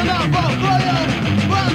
Another player.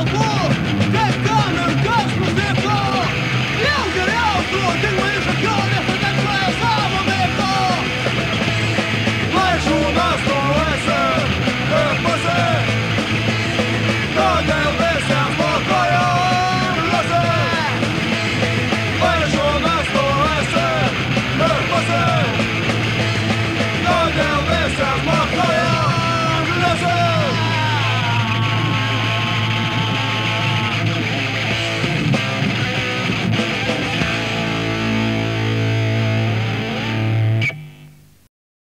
大哥